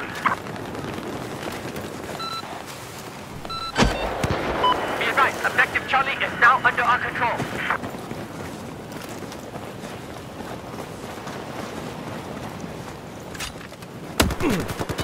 down. Be advised, objective Charlie is now under our control. Mm.